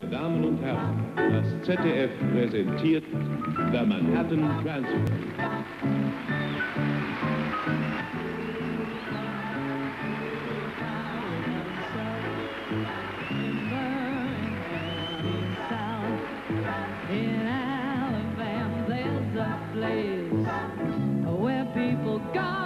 Damen und Herren, das ZDF präsentiert The Manhattan Transfer. Alabama, there's a place where people go.